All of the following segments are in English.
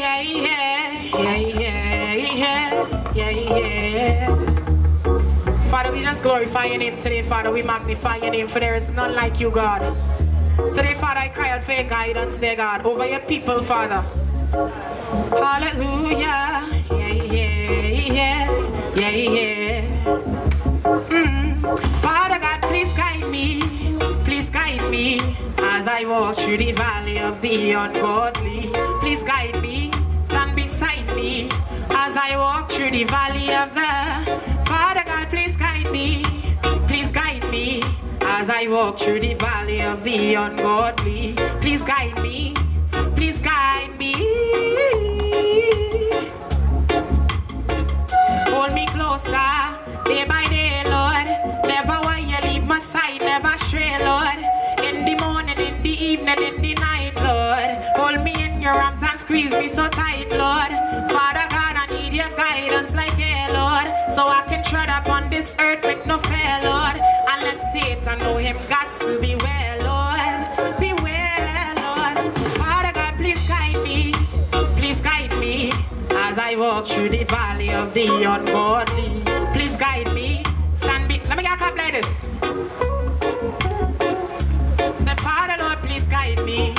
yeah, yeah, yeah, yeah, yeah. Father, we just glorify your name today, Father. We magnify your name, for there is none like you, God. Today, Father, I cry out for your guidance, dear God, over your people, Father. Hallelujah. Yeah, yeah, yeah, yeah, yeah. Mm. Father God, please guide me, please guide me as I walk through the valley of the ungodly. Please guide me, through the valley of the. Father God, please guide me, please guide me as I walk through the valley of the ungodly. Please guide me, please guide me. Hold me closer, day by day, Lord. Never while you leave my side, never stray, Lord. In the morning, in the evening, in the night, Lord. Hold me in your arms and squeeze me so tight, Lord. Got to beware, Lord. Beware, Lord. Father God, please guide me. Please guide me as I walk through the valley of the ungodly. Please guide me. Stand be. Let me get a like this. Say, Father, Lord, please guide me.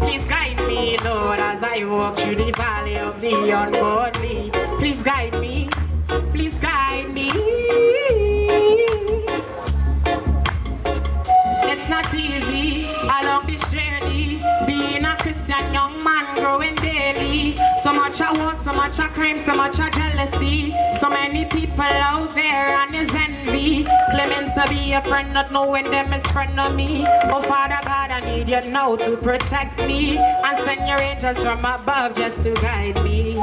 Please guide me, Lord, as I walk through the valley of the ungodly. Please guide me. Please guide Being a Christian young man growing daily. So much I want, so much I crime, so much I jealousy. So many people out there and is envy. Claiming to be a friend, not knowing them is friend of me. Oh Father God, I need you now to protect me. And send your angels from above just to guide me.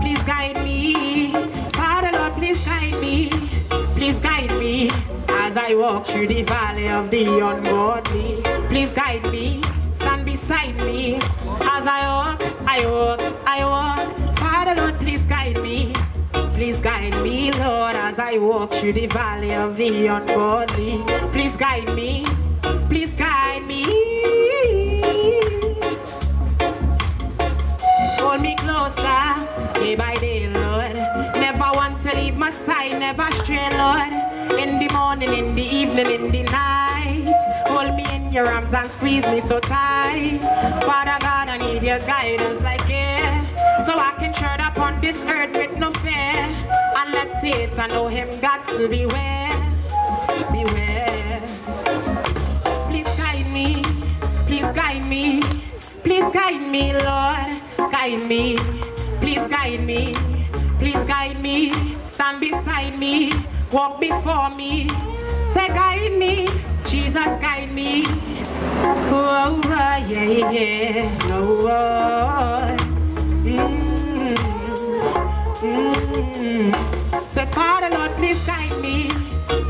Please guide me. Father Lord, please guide me. Please guide me as I walk through the valley of the ungodly. Please guide me, beside me as I walk, I walk, I walk. Father Lord, please guide me. Please guide me, Lord, as I walk through the valley of the ungodly. Please guide me, please guide me. Hold me closer, day by day, Lord. Never want to leave my side, never stray, Lord. In the morning, in the evening, in the night. Hold me in your arms and squeeze me so tight. Father God, I need your guidance like air. So I can tread upon this earth with no fear. And let Satan know him got to beware. Beware. Please guide me. Please guide me. Please guide me, Lord. Guide me. Please guide me. Please guide me. Stand beside me. Walk before me. Say, guide me. Yeah, oh. Mm, mm. Say, Father, Lord, please guide me.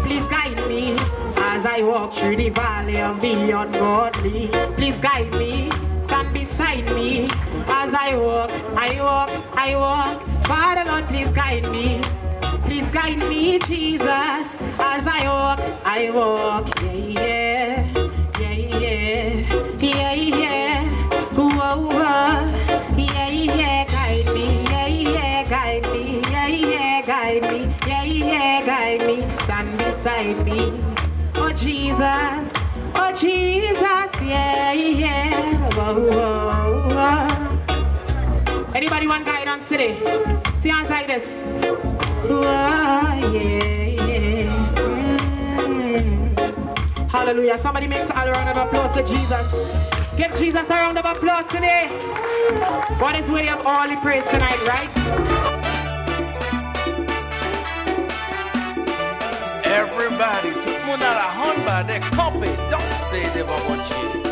Please guide me as I walk through the valley of the ungodly. Please guide me. Stand beside me as I walk, I walk, I walk. Father, Lord, please guide me. Please guide me, Jesus, as I walk, I walk. Yeah, Beside me. Oh, Jesus. Oh, Jesus. Yeah, yeah. Whoa, whoa, whoa. Anybody want guidance today? See hands like this. Whoa, yeah, yeah. Mm. Hallelujah. Somebody makes a round of applause to Jesus. Give Jesus a round of applause today. God is worthy of all the praise tonight, right? Everybody, tout le monde à la honba des campé, danser devant mon Dieu.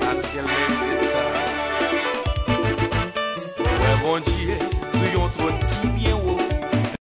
Parce qu'elle mérite ça. Ouais, mon Dieu, yon trône qui bien